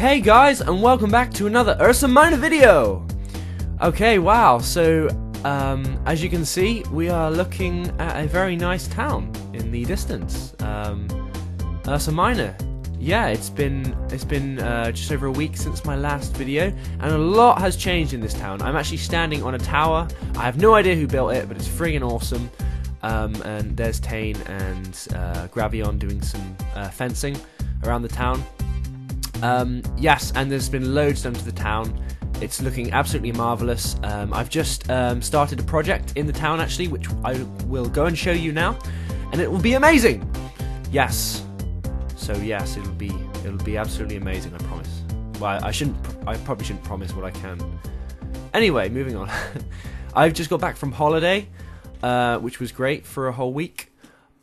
Hey guys, and welcome back to another Ursa Miner video! Okay, wow, so, um, as you can see, we are looking at a very nice town in the distance. Um, Ursa Miner. Yeah, it's been it's been uh, just over a week since my last video, and a lot has changed in this town. I'm actually standing on a tower. I have no idea who built it, but it's friggin' awesome. Um, and there's Tain and uh, Gravion doing some uh, fencing around the town. Um, yes, and there's been loads done to the town. It's looking absolutely marvelous. Um, I've just um, started a project in the town actually, which I will go and show you now, and it will be amazing. Yes. So yes, it'll be it'll be absolutely amazing. I promise. Well, I shouldn't. I probably shouldn't promise what I can. Anyway, moving on. I've just got back from holiday, uh, which was great for a whole week.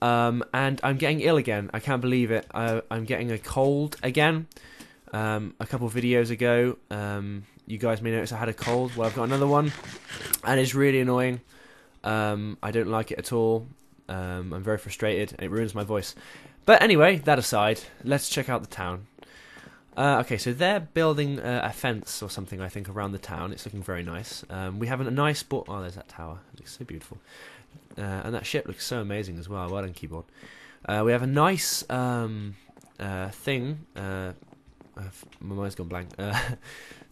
Um, and I'm getting ill again. I can't believe it. I, I'm getting a cold again. Um, a couple videos ago, um, you guys may notice I had a cold. Well, I've got another one, and it's really annoying. Um, I don't like it at all. Um, I'm very frustrated, and it ruins my voice. But anyway, that aside, let's check out the town. Uh, okay, so they're building uh, a fence or something, I think, around the town. It's looking very nice. Um, we have a nice board. Oh, there's that tower. It looks so beautiful. Uh, and that ship looks so amazing as well. Well done, keyboard. Uh, we have a nice um, uh, thing. Uh, my mind's gone blank.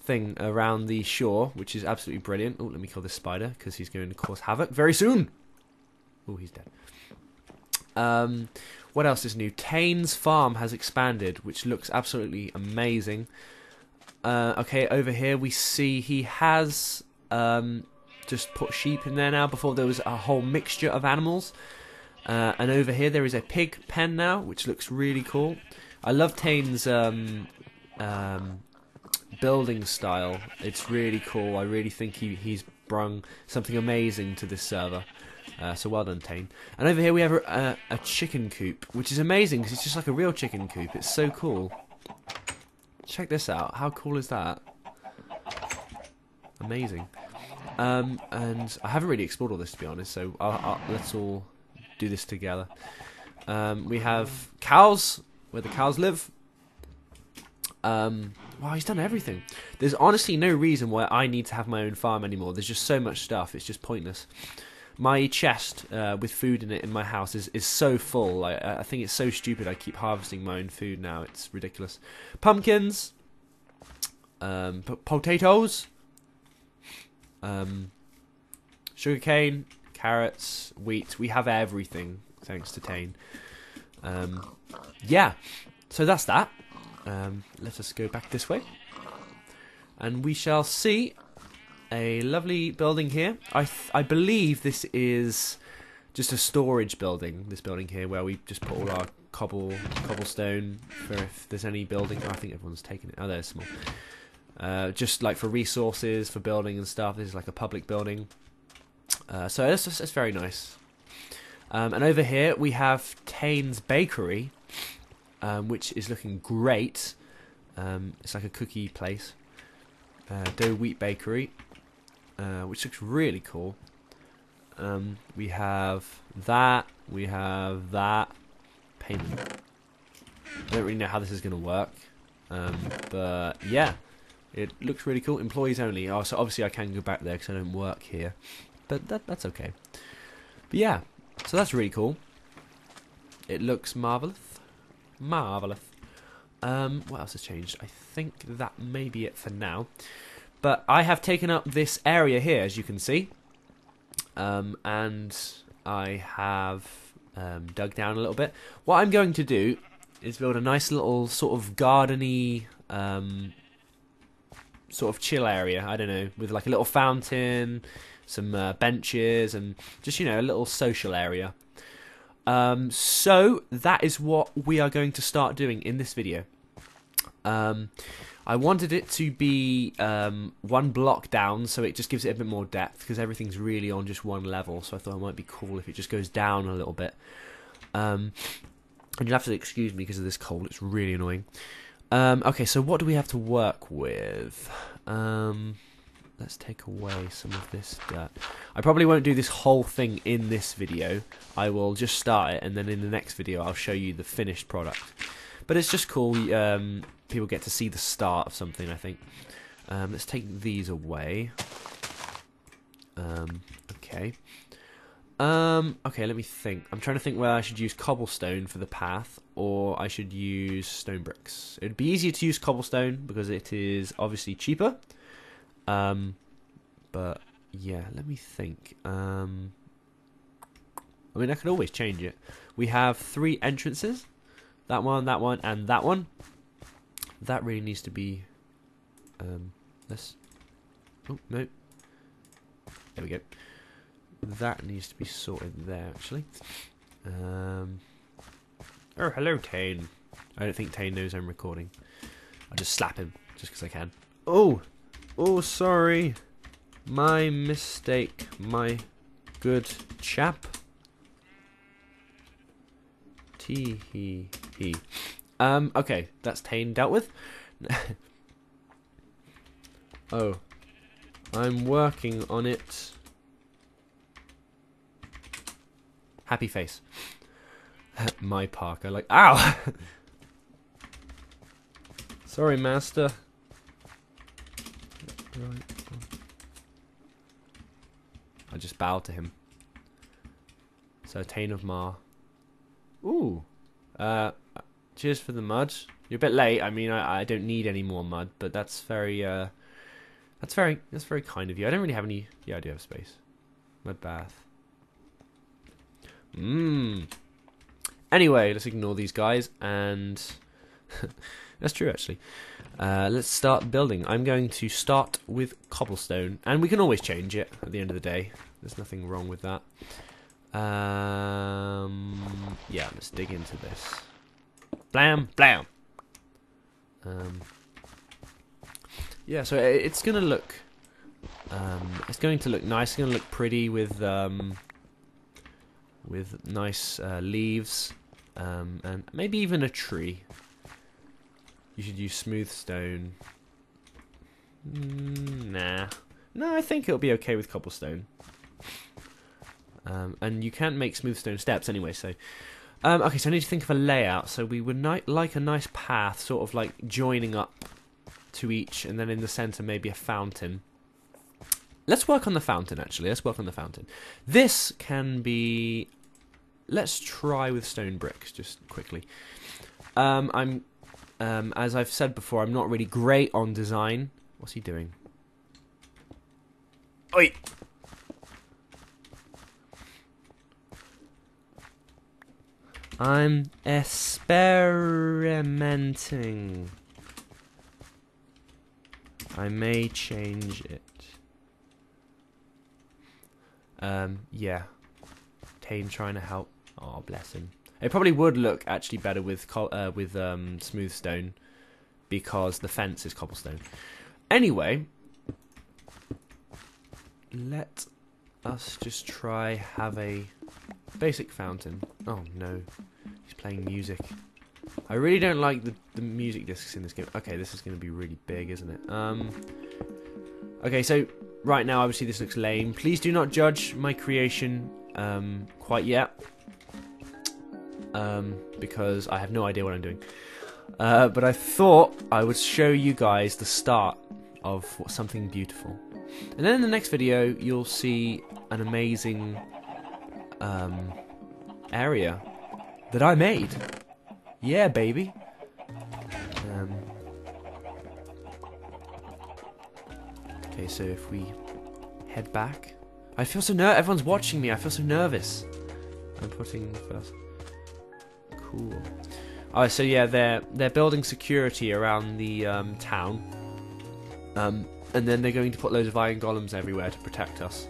thing around the shore, which is absolutely brilliant. Oh, let me kill this spider because he's going to cause havoc very soon. Oh, he's dead. Um, what else is new? Tain's farm has expanded, which looks absolutely amazing. Uh, okay, over here we see he has um, just put sheep in there now. Before there was a whole mixture of animals. Uh, and over here there is a pig pen now, which looks really cool. I love Tain's um, um, building style. It's really cool. I really think he, he's brung something amazing to this server. Uh, so well done, Tain. And over here we have a, a, a chicken coop, which is amazing because it's just like a real chicken coop. It's so cool. Check this out. How cool is that? Amazing. Um, and I haven't really explored all this to be honest, so I'll, I'll, let's all do this together. Um, we have cows, where the cows live. Um, wow, he's done everything. There's honestly no reason why I need to have my own farm anymore. There's just so much stuff, it's just pointless. My chest uh, with food in it in my house is, is so full. Like, I think it's so stupid I keep harvesting my own food now. It's ridiculous. Pumpkins, um, potatoes, um, sugarcane, carrots, wheat. We have everything thanks to Tain. Um, yeah, so that's that. Um, let us go back this way. And we shall see a lovely building here. I I believe this is just a storage building. This building here, where we just put all our cobble cobblestone for if there's any building. Oh, I think everyone's taken it. Oh, there's small. Uh, just like for resources for building and stuff. This is like a public building. Uh, so it's, it's very nice. Um, and over here we have Tain's Bakery, um, which is looking great. Um, it's like a cookie place. Uh, Dough Wheat Bakery, uh, which looks really cool. Um, we have that. We have that. Payment. I don't really know how this is going to work. Um, but yeah, it looks really cool. Employees only. Oh, so obviously I can go back there because I don't work here. But that, that's okay. But yeah, so that's really cool. It looks marvellous. Marvellous. Um, what else has changed? I think that may be it for now. But I have taken up this area here, as you can see. Um, and I have um, dug down a little bit. What I'm going to do is build a nice little sort of gardeny um, sort of chill area. I don't know, with like a little fountain, some uh, benches, and just you know a little social area. Um, so that is what we are going to start doing in this video. Um, I wanted it to be um, one block down, so it just gives it a bit more depth because everything's really on just one level. So I thought it might be cool if it just goes down a little bit. Um, and you'll have to excuse me because of this cold; it's really annoying. Um, okay, so what do we have to work with? Let's take away some of this dirt. I probably won't do this whole thing in this video. I will just start it, and then in the next video I'll show you the finished product. But it's just cool. Um, people get to see the start of something. I think. Um, let's take these away. Um, okay. Um, okay, let me think. I'm trying to think whether I should use cobblestone for the path or I should use stone bricks. It'd be easier to use cobblestone because it is obviously cheaper. Um, but yeah, let me think. Um, I mean, I could always change it. We have three entrances. That one, that one, and that one. That really needs to be... Um, let's... Oh, no. There we go. That needs to be sorted there, actually. Um, oh, hello, Tain. I don't think Tain knows I'm recording. I'll just slap him, just because I can. Oh! Oh, sorry. My mistake, my good chap. Tee hee hee. Um, okay, that's Tain dealt with. oh. I'm working on it. Happy face. My Parker, like, ow! Sorry, master. Right. I just bowed to him. So, Tain of Mar. Ooh. Uh, cheers for the mud. You're a bit late. I mean, I, I don't need any more mud, but that's very, uh, that's very, that's very kind of you. I don't really have any, yeah, I do have space. Mud bath. Mmm. Anyway, let's ignore these guys, and that's true actually. Uh, let's start building. I'm going to start with cobblestone, and we can always change it at the end of the day. There's nothing wrong with that. Um, yeah, let's dig into this. Blam, blam. Um, yeah, so it's gonna look, um, it's going to look nice. It's gonna look pretty with um, with nice uh, leaves um, and maybe even a tree. You should use smooth stone. Mm, nah. No, I think it'll be okay with cobblestone. Um, and you can't make smooth stone steps anyway, so... Um, okay, so I need to think of a layout. So we would like a nice path, sort of like joining up to each, and then in the centre maybe a fountain. Let's work on the fountain, actually. Let's work on the fountain. This can be... Let's try with stone bricks, just quickly. Um, I'm, um, as I've said before, I'm not really great on design. What's he doing? Oi! I'm experimenting. I may change it. Um, yeah. Tain trying to help. Oh, bless him. It probably would look actually better with uh, with um, smooth stone because the fence is cobblestone. Anyway, let us just try have a basic fountain. Oh no, he's playing music. I really don't like the, the music discs in this game. Okay, this is going to be really big, isn't it? Um. Okay, so right now, obviously, this looks lame. Please do not judge my creation um, quite yet. Um, because I have no idea what I'm doing. Uh, but I thought I would show you guys the start of something beautiful. And then in the next video, you'll see an amazing um, area that I made. Yeah, baby. Um, okay, so if we head back. I feel so ner- everyone's watching me. I feel so nervous. I'm putting first. Cool. Oh, so yeah, they're they're building security around the um, town, um, and then they're going to put loads of iron golems everywhere to protect us,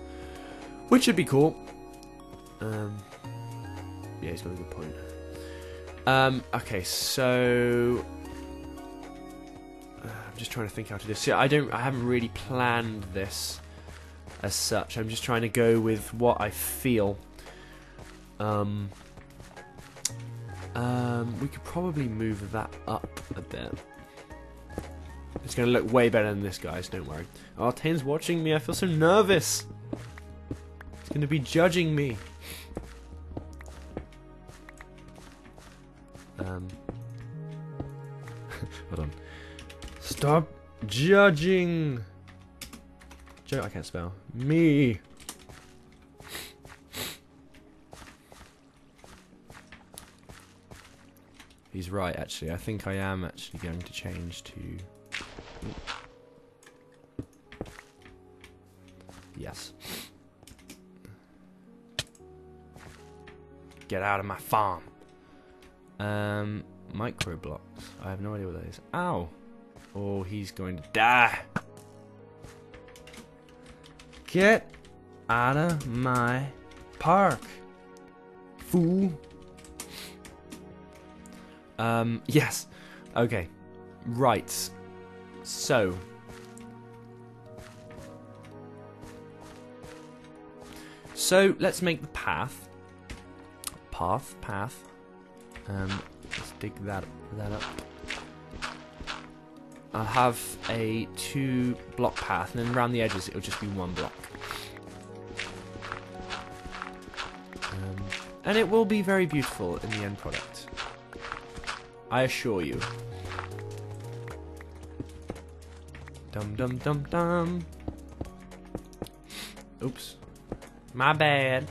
which should be cool. Um, yeah, he's got a good point. Um, okay, so uh, I'm just trying to think how to do this. Yeah, I don't. I haven't really planned this as such. I'm just trying to go with what I feel. Um, um, we could probably move that up a bit. It's going to look way better than this, guys. Don't worry. Oh, Tain's watching me. I feel so nervous. He's going to be judging me. Um. Hold on. Stop judging. Joe, I can't spell. Me. He's right, actually. I think I am actually going to change to... Yes. Get out of my farm. Um, micro blocks. I have no idea what that is. Ow. Oh, he's going to die. Get out of my park. Fool. Um, yes. Okay. Right. So. So, let's make the path. Path, path. Um, let's dig that, that up. I'll have a two block path, and then around the edges it'll just be one block. Um, and it will be very beautiful in the end product. I assure you. Dum dum dum dum. Oops. My bad.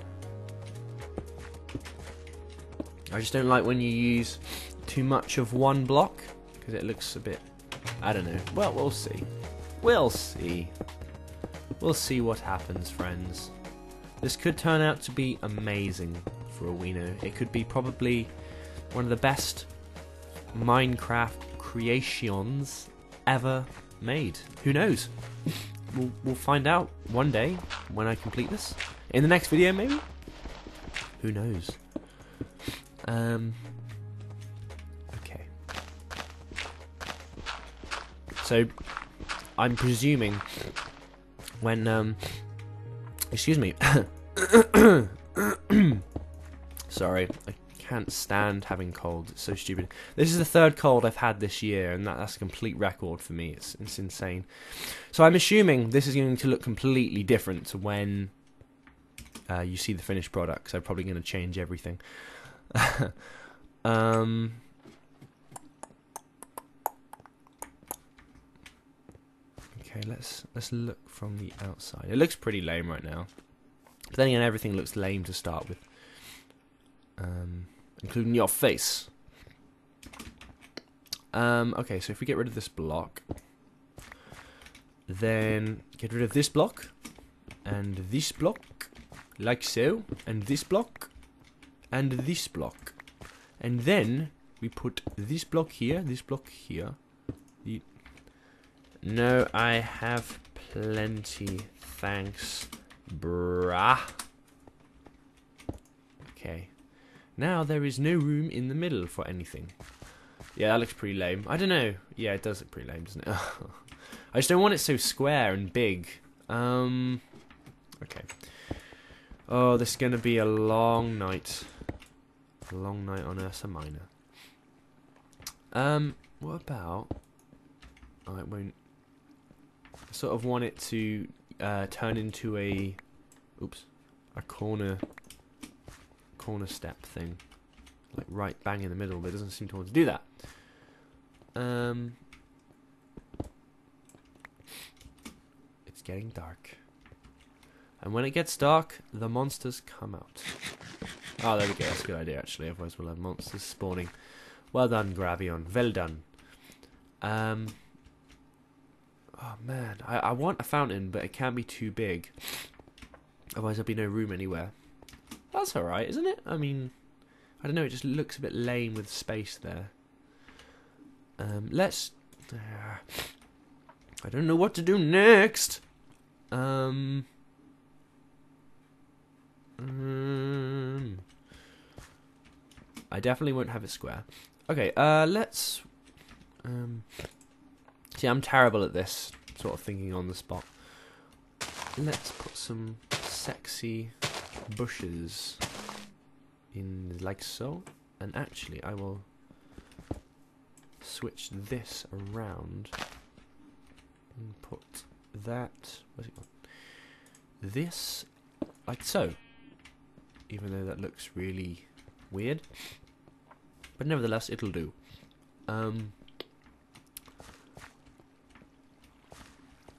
I just don't like when you use too much of one block because it looks a bit. I don't know. Well, we'll see. We'll see. We'll see what happens, friends. This could turn out to be amazing for a Weeno. It could be probably one of the best Minecraft creations ever made. Who knows? we'll, we'll find out one day when I complete this. In the next video, maybe? Who knows? Um. Okay. So, I'm presuming when um. Excuse me. Sorry, I can't stand having cold. It's so stupid. This is the third cold I've had this year, and that, that's a complete record for me. It's it's insane. So I'm assuming this is going to look completely different to when uh, you see the finished product. So I'm probably going to change everything. um, okay, let's let's look from the outside. It looks pretty lame right now. But then again, everything looks lame to start with, um, including your face. Um, okay, so if we get rid of this block, then get rid of this block, and this block, like so, and this block, and this block. And then we put this block here, this block here. The no, I have plenty. Thanks, brah. Okay. Now there is no room in the middle for anything. Yeah, that looks pretty lame. I don't know. Yeah, it does look pretty lame, doesn't it? I just don't want it so square and big. Um. Okay. Oh, this is going to be a long night. A long night on Ursa Miner. Um, what about... Oh, it won't... I sort of want it to uh, turn into a... Oops. A corner... Corner step thing. Like right bang in the middle, but it doesn't seem to want to do that. Um... It's getting dark. And when it gets dark, the monsters come out. Oh, there we go. That's a good idea, actually. Otherwise, we'll have monsters spawning. Well done, Gravion. Well done. Um. Oh, man. I, I want a fountain, but it can't be too big. Otherwise, there'll be no room anywhere. That's alright, isn't it? I mean, I don't know. It just looks a bit lame with space there. Um, let's... Uh, I don't know what to do next. Um... Um, I definitely won't have it square. Okay, uh, let's. Um, see, I'm terrible at this sort of thinking on the spot. Let's put some sexy bushes in like so. And actually, I will switch this around and put that. It? This like so. Even though that looks really weird, but nevertheless, it'll do. Um,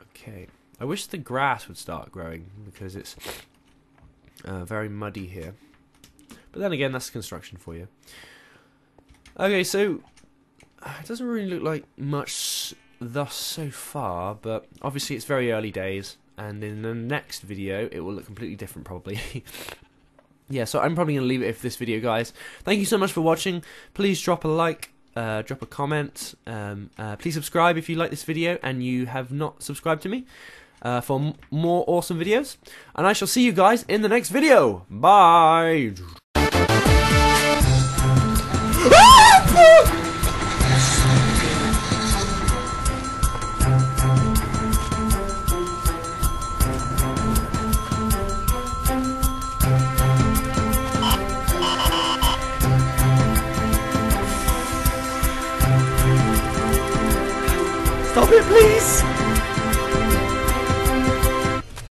okay. I wish the grass would start growing because it's uh, very muddy here. But then again, that's construction for you. Okay, so it doesn't really look like much thus so far, but obviously it's very early days, and in the next video it will look completely different probably. yeah, so I'm probably going to leave it for this video, guys. Thank you so much for watching. Please drop a like, uh, drop a comment. Um, uh, please subscribe if you like this video and you have not subscribed to me uh, for more awesome videos. And I shall see you guys in the next video. Bye. Stop it, please!